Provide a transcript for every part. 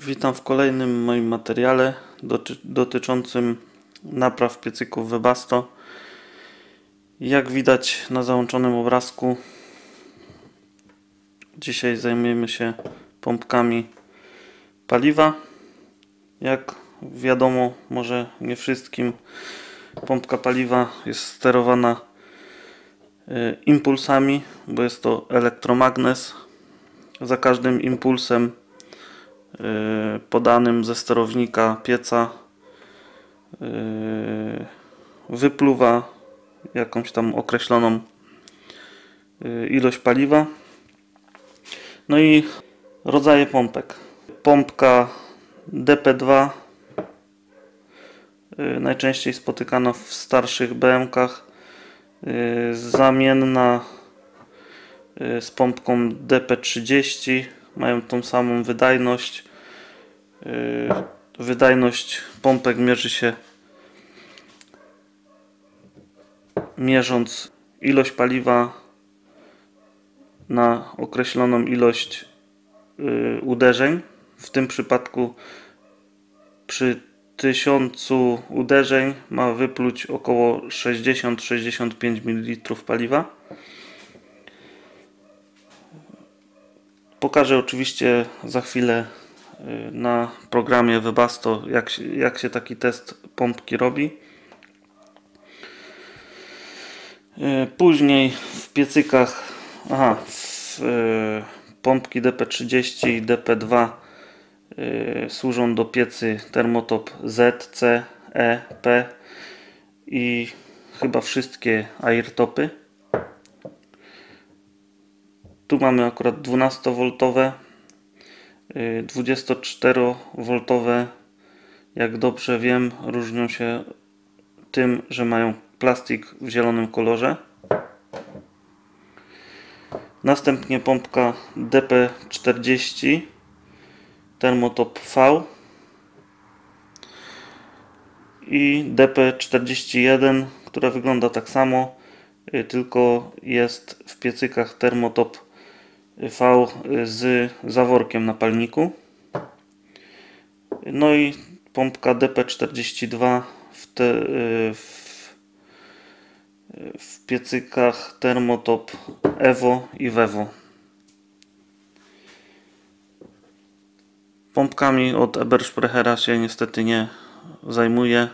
Witam w kolejnym moim materiale doty dotyczącym napraw piecyków Webasto. Jak widać na załączonym obrazku dzisiaj zajmujemy się pompkami paliwa. Jak wiadomo, może nie wszystkim, pompka paliwa jest sterowana y, impulsami, bo jest to elektromagnes. Za każdym impulsem podanym ze sterownika pieca y, wypluwa jakąś tam określoną ilość paliwa. No i rodzaje pompek. Pompka DP2 najczęściej spotykana w starszych BMKach zamienna z pompką DP30 mają tą samą wydajność wydajność pompek mierzy się mierząc ilość paliwa na określoną ilość uderzeń w tym przypadku przy 1000 uderzeń ma wypluć około 60-65 ml paliwa. Pokażę oczywiście za chwilę y, na programie Webasto jak się, jak się taki test pompki robi. Y, później w piecykach, aha, w y, pompki DP30 i DP2 służą do piecy Thermotop Z, C, E, P i chyba wszystkie airtopy. Tu mamy akurat 12V, 24V, jak dobrze wiem, różnią się tym, że mają plastik w zielonym kolorze. Następnie pompka DP40 Thermotop V i DP41, która wygląda tak samo, tylko jest w piecykach Thermotop V z zaworkiem na palniku. No i pompka DP42 w, te, w, w piecykach Thermotop Evo i Vevo. Pompkami od Ebersprechera się niestety nie zajmuję,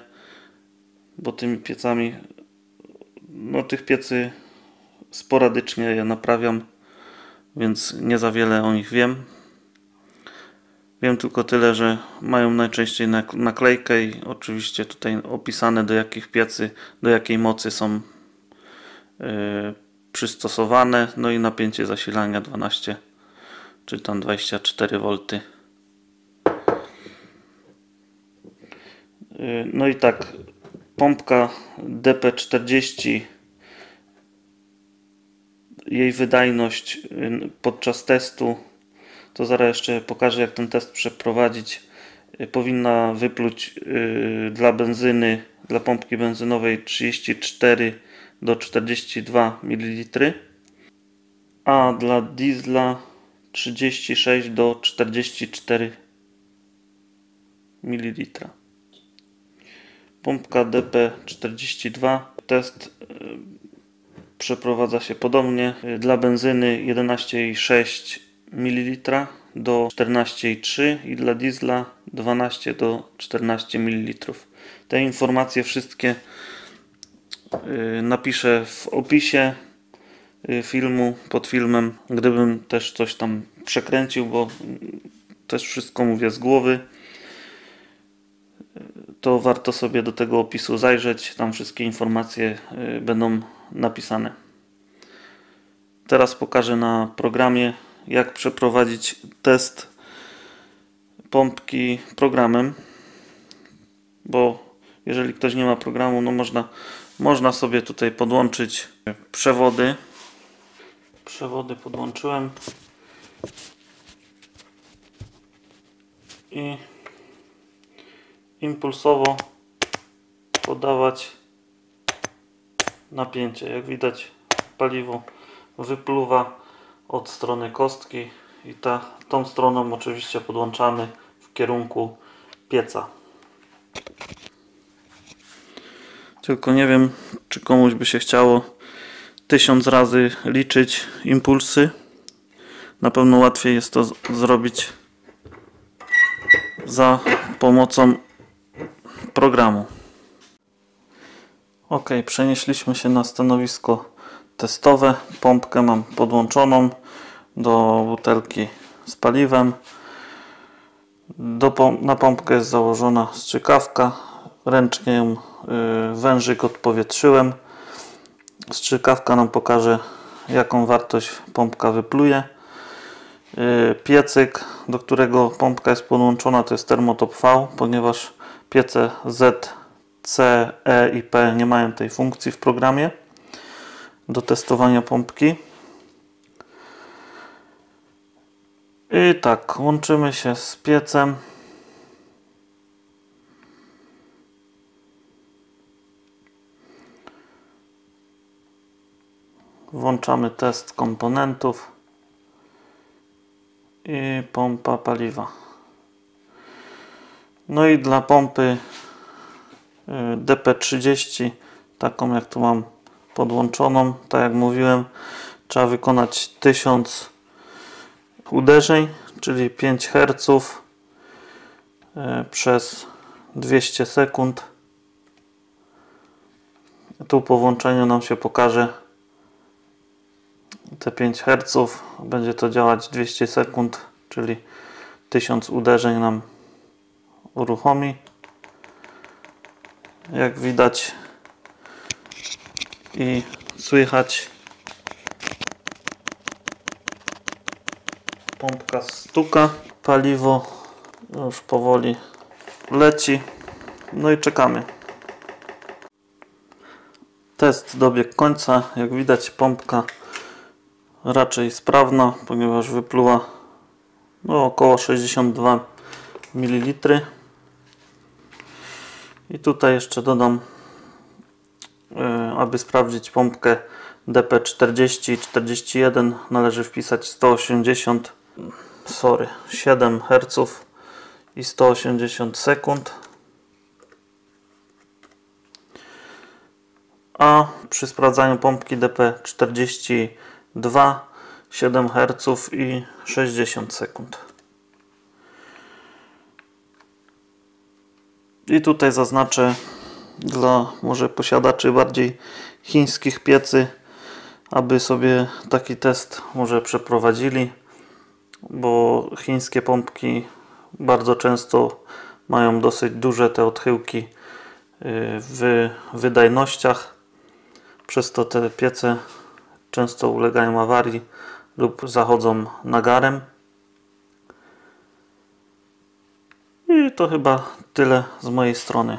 bo tymi piecami, no tych piecy sporadycznie je naprawiam więc nie za wiele o nich wiem. Wiem tylko tyle, że mają najczęściej naklejkę i oczywiście tutaj opisane do jakich piecy, do jakiej mocy są yy, przystosowane. No i napięcie zasilania 12 czy tam 24 V. Yy, no i tak, pompka DP40 jej wydajność y, podczas testu, to zaraz jeszcze pokażę jak ten test przeprowadzić, y, powinna wypluć y, dla benzyny, dla pompki benzynowej 34 do 42 ml, a dla diesla 36 do 44 ml. Pompka DP42 test przeprowadza się podobnie. Dla benzyny 11,6 ml do 14,3 i dla diesla 12 do 14 ml. Te informacje wszystkie y, napiszę w opisie y, filmu, pod filmem, gdybym też coś tam przekręcił, bo też wszystko mówię z głowy to warto sobie do tego opisu zajrzeć. Tam wszystkie informacje y, będą napisane. Teraz pokażę na programie, jak przeprowadzić test pompki programem, bo jeżeli ktoś nie ma programu, no można, można sobie tutaj podłączyć przewody. Przewody podłączyłem i impulsowo podawać napięcie. Jak widać paliwo wypluwa od strony kostki i ta, tą stroną oczywiście podłączamy w kierunku pieca. Tylko nie wiem, czy komuś by się chciało tysiąc razy liczyć impulsy. Na pewno łatwiej jest to zrobić za pomocą programu. Ok, przenieśliśmy się na stanowisko testowe. Pompkę mam podłączoną do butelki z paliwem. Do na pompkę jest założona strzykawka. Ręcznie ją y, wężyk odpowietrzyłem. Strzykawka nam pokaże jaką wartość pompka wypluje. Y, piecyk, do którego pompka jest podłączona to jest Thermotop V, ponieważ piece Z, C, E i P nie mają tej funkcji w programie do testowania pompki. I tak, łączymy się z piecem. Włączamy test komponentów i pompa paliwa. No i dla pompy y, DP30, taką jak tu mam podłączoną, tak jak mówiłem, trzeba wykonać 1000 uderzeń, czyli 5 Hz y, przez 200 sekund. Tu po włączeniu nam się pokaże te 5 Hz. Będzie to działać 200 sekund, czyli 1000 uderzeń nam uruchomi. Jak widać i słychać pompka stuka, paliwo już powoli leci. No i czekamy. Test dobiegł końca. Jak widać pompka raczej sprawna, ponieważ wypluła no, około 62 ml. I tutaj jeszcze dodam, e, aby sprawdzić pompkę DP40 i 41 należy wpisać 180 sorry, 7 Hz i 180 sekund. A przy sprawdzaniu pompki DP42 7 Hz i 60 sekund. I tutaj zaznaczę dla może posiadaczy bardziej chińskich piecy, aby sobie taki test może przeprowadzili, bo chińskie pompki bardzo często mają dosyć duże te odchyłki y, w wydajnościach. Przez to te piece często ulegają awarii lub zachodzą nagarem. I to chyba tyle z mojej strony.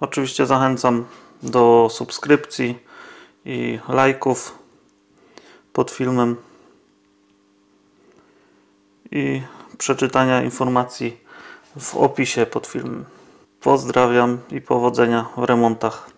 Oczywiście zachęcam do subskrypcji i lajków pod filmem i przeczytania informacji w opisie pod filmem. Pozdrawiam i powodzenia w remontach.